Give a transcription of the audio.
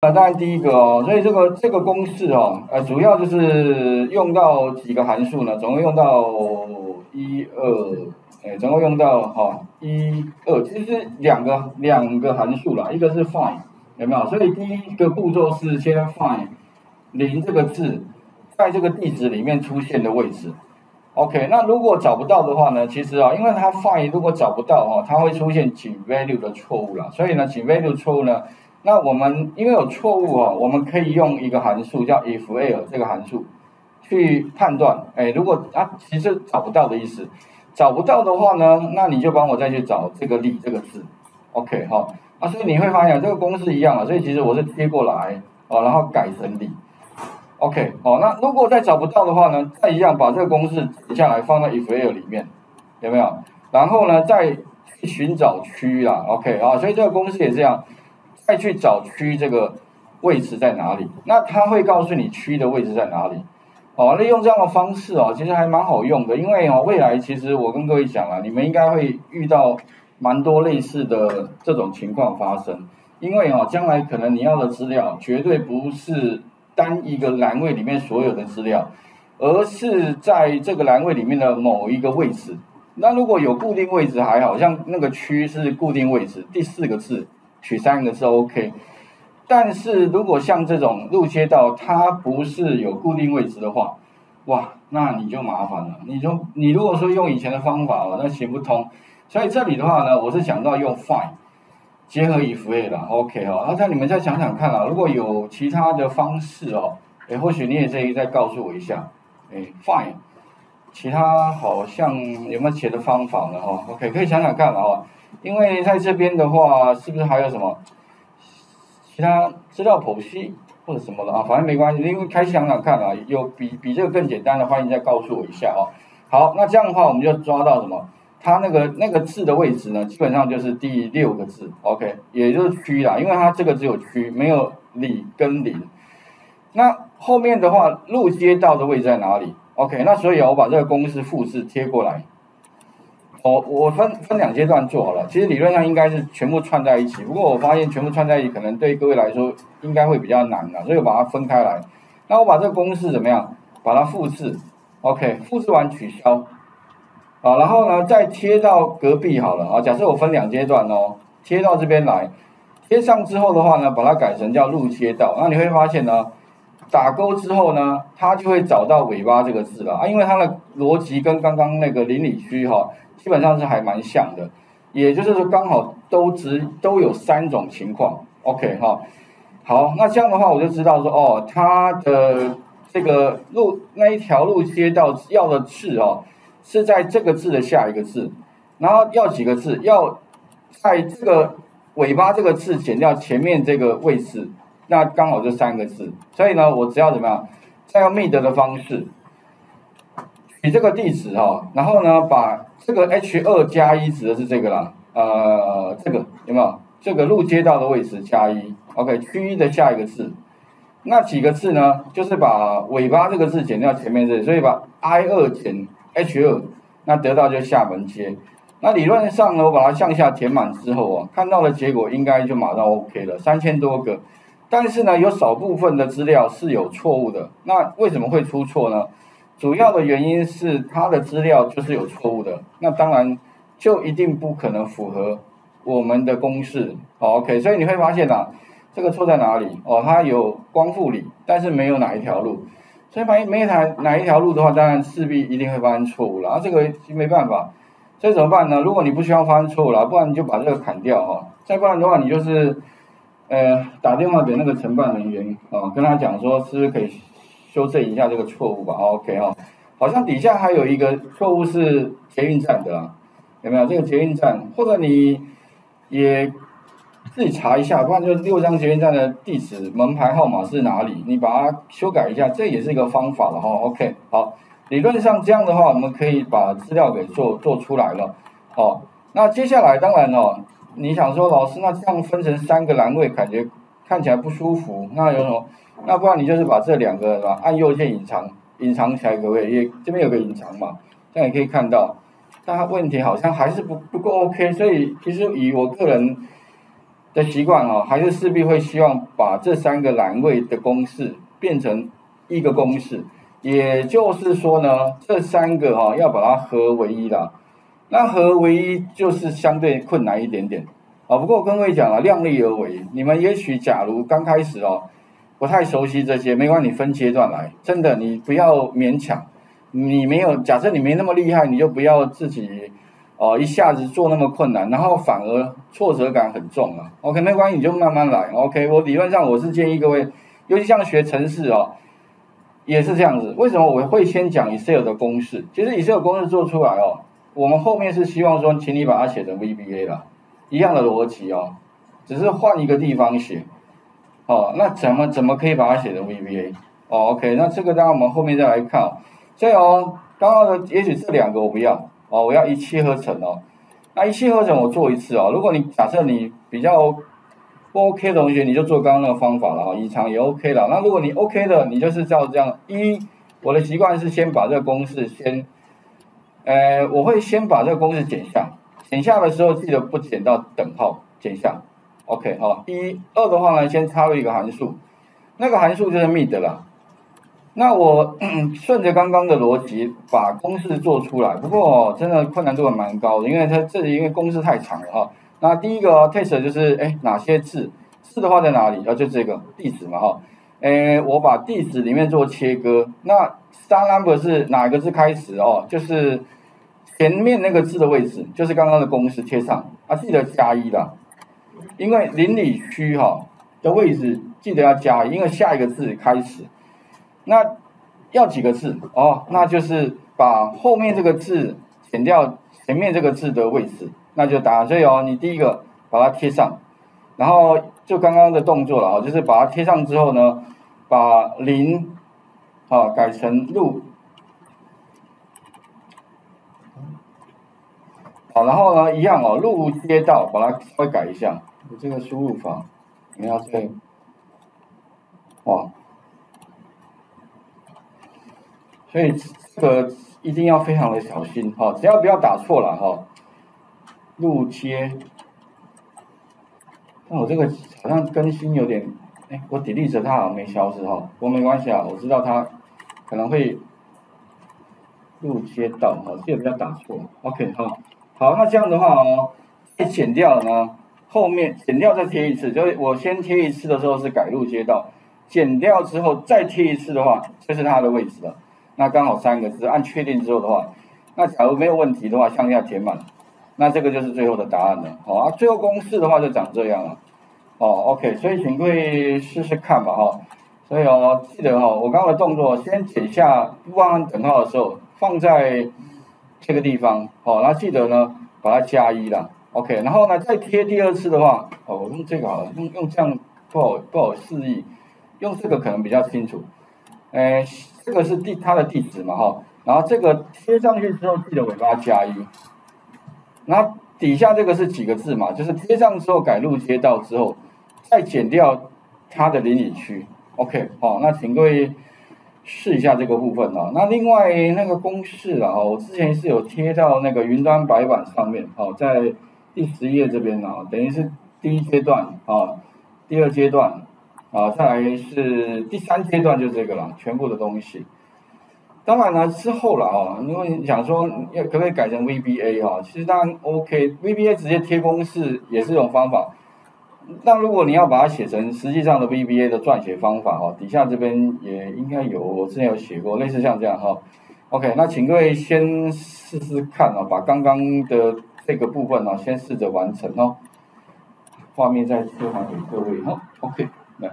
啊当然第一个哦，所以这个这个公式哦，呃，主要就是用到几个函数呢？总共用到一二，哎，总共用到哈一二，其实两个两个函数啦，一个是 find 有没有？所以第一个步骤是先 find 零这个字在这个地址里面出现的位置。OK，那如果找不到的话呢？其实啊，因为它 find 如果找不到哦，它会出现仅 value 的错误啦。所以呢，仅 value 错误呢？那我们因为有错误哦，我们可以用一个函数叫 if_l 这个函数去判断。哎，如果啊，其实找不到的意思，找不到的话呢，那你就帮我再去找这个里这个字。OK 哈，啊，所以你会发现这个公式一样啊，所以其实我是贴过来哦，然后改成里。OK 哦，那如果再找不到的话呢，再一样把这个公式写下来放在 if_l 里面，有没有？然后呢，再去寻找区啊。OK 啊，所以这个公式也这样。再去找区这个位置在哪里？那它会告诉你区的位置在哪里。哦，利用这样的方式哦，其实还蛮好用的。因为哦，未来其实我跟各位讲了，你们应该会遇到蛮多类似的这种情况发生。因为哦，将来可能你要的资料绝对不是单一个栏位里面所有的资料，而是在这个栏位里面的某一个位置。那如果有固定位置还好，像那个区是固定位置，第四个字。取三个是 OK，但是如果像这种路街道，它不是有固定位置的话，哇，那你就麻烦了。你就你如果说用以前的方法哦，那行不通。所以这里的话呢，我是想到用 find 结合 if 类的 OK 哦。那你们再想想看啊，如果有其他的方式哦，哎，或许你也可以再告诉我一下。哎，find 其他好像有没有其他的方法呢？哈，OK，可以想想看了哈。因为在这边的话，是不是还有什么其他资料剖析或者什么的啊？反正没关系，因为开想想看啊，有比比这个更简单的，欢迎再告诉我一下哦。好，那这样的话，我们就抓到什么？它那个那个字的位置呢，基本上就是第六个字，OK，也就是区啦，因为它这个只有区，没有里跟零。那后面的话，路街道的位置在哪里？OK，那所以我把这个公式复制贴过来。我我分分两阶段做好了，其实理论上应该是全部串在一起，不过我发现全部串在一起可能对各位来说应该会比较难的，所以我把它分开来。那我把这个公式怎么样？把它复制，OK，复制完取消，好，然后呢再贴到隔壁好了啊。假设我分两阶段哦，贴到这边来，贴上之后的话呢，把它改成叫路街道，那你会发现呢，打勾之后呢，它就会找到尾巴这个字了啊，因为它的逻辑跟刚刚那个邻里区哈。基本上是还蛮像的，也就是说刚好都只都有三种情况，OK 哈，好，那这样的话我就知道说哦，它的这个路那一条路街道要的字哦，是在这个字的下一个字，然后要几个字，要在这个尾巴这个字减掉前面这个位置，那刚好就三个字，所以呢，我只要怎么样，再用密德的方式。你这个地址哈，然后呢，把这个 H 二加一指的是这个啦，呃，这个有没有？这个路街道的位置加一，OK，区一的下一个字，那几个字呢？就是把尾巴这个字减掉前面这，所以把 I 二减 H 二，那得到就厦门街。那理论上呢，我把它向下填满之后啊，看到的结果应该就马上 OK 了，三千多个。但是呢，有少部分的资料是有错误的，那为什么会出错呢？主要的原因是它的资料就是有错误的，那当然就一定不可能符合我们的公式。好，OK，所以你会发现啊，这个错在哪里？哦，它有光复里，但是没有哪一条路，所以万一没有哪哪一条路的话，当然势必一定会发生错误了。啊，这个没办法，所以怎么办呢？如果你不希望发生错误了，不然你就把这个砍掉哈。再不然的话，你就是呃打电话给那个承办人员啊，跟他讲说是不是可以。修正一下这个错误吧，OK 哈，好像底下还有一个错误是捷运站的，有没有？这个捷运站，或者你也自己查一下，不然就六张捷运站的地址、门牌号码是哪里？你把它修改一下，这也是一个方法了哈，OK 好，理论上这样的话，我们可以把资料给做做出来了，好，那接下来当然哦，你想说老师，那这样分成三个栏位，感觉看起来不舒服，那有什么？那不然你就是把这两个是吧，按右键隐藏，隐藏起来可不可以？也这边有个隐藏嘛，这样也可以看到。但它问题好像还是不不够 OK，所以其实以我个人的习惯哈，还是势必会希望把这三个栏位的公式变成一个公式，也就是说呢，这三个哈要把它合为一了。那合为一就是相对困难一点点啊。不过跟各位讲了，量力而为。你们也许假如刚开始哦，不太熟悉这些，没关系，分阶段来。真的，你不要勉强。你没有假设你没那么厉害，你就不要自己哦一下子做那么困难，然后反而挫折感很重了。OK，没关系，你就慢慢来。OK，我理论上我是建议各位，尤其像学程式哦，也是这样子。为什么我会先讲 Excel 的公式？其实 Excel 公式做出来哦。我们后面是希望说，请你把它写成 VBA 了，一样的逻辑哦，只是换一个地方写，哦，那怎么怎么可以把它写成 VBA？哦，OK，那这个当然我们后面再来看，所以哦，刚刚的也许这两个我不要，哦，我要一气呵成哦，那一气呵成我做一次哦，如果你假设你比较不 OK 的同学，你就做刚刚那个方法了哈，异常也 OK 了，那如果你 OK 的，你就是照这样，一，我的习惯是先把这个公式先。呃，我会先把这个公式剪下，减下的时候记得不减到等号，减下，OK 好，一、二的话呢，先插入一个函数，那个函数就是 mid 了。那我 顺着刚刚的逻辑把公式做出来，不过真的困难度还蛮高的，因为它这里因为公式太长了哈。那第一个 test 就是哎哪些字，字的话在哪里？啊就这个地址嘛哈。哎，我把地址里面做切割，那 star number 是哪个字开始哦？就是。前面那个字的位置就是刚刚的公式贴上啊，记得加一啦，因为邻里区哈的位置记得要加，因为下一个字开始，那要几个字哦？那就是把后面这个字减掉前面这个字的位置，那就答案。所以哦，你第一个把它贴上，然后就刚刚的动作了啊，就是把它贴上之后呢，把零啊改成路。然后呢，一样哦，路街道把它稍微改一下，我这个输入法，你要这，哇，所以这个一定要非常的小心哈，只要不要打错了哈，路街，那我这个好像更新有点，哎，我 delete 它好像没消失哈，不过没关系啊，我知道它可能会路街道哈，这个不要打错，OK 好。好，那这样的话哦，被剪掉了呢，后面剪掉再贴一次，就是我先贴一次的时候是改路街道，剪掉之后再贴一次的话，这是它的位置了。那刚好三个字，按确定之后的话，那假如没有问题的话，向下填满，那这个就是最后的答案了。好啊，最后公式的话就长这样了。哦，OK，所以请各位试试看吧，哈。所以哦，记得哈，我刚刚的动作，先剪下不按等号的时候，放在。这个地方，好，那记得呢，把它加一啦，OK，然后呢，再贴第二次的话，哦，我用这个好了，用用这样不好不好示意，用这个可能比较清楚，哎，这个是地它的地址嘛，哈，然后这个贴上去之后，记得尾巴加一，那底下这个是几个字嘛，就是贴上之后改路街道之后，再减掉它的邻里区，OK，好，那请各位。试一下这个部分哦。那另外那个公式啊，我之前是有贴到那个云端白板上面，哦，在第十页这边啊，等于是第一阶段啊，第二阶段啊，再来是第三阶段就这个了，全部的东西。当然了，之后了啊，因为想说要可不可以改成 VBA 哈，其实当然 OK，VBA 直接贴公式也是一种方法。那如果你要把它写成实际上的 VBA 的撰写方法哈，底下这边也应该有，我之前有写过，类似像这样哈。OK，那请各位先试试看哦，把刚刚的这个部分呢，先试着完成哦。画面再切换给各位哈。OK 来。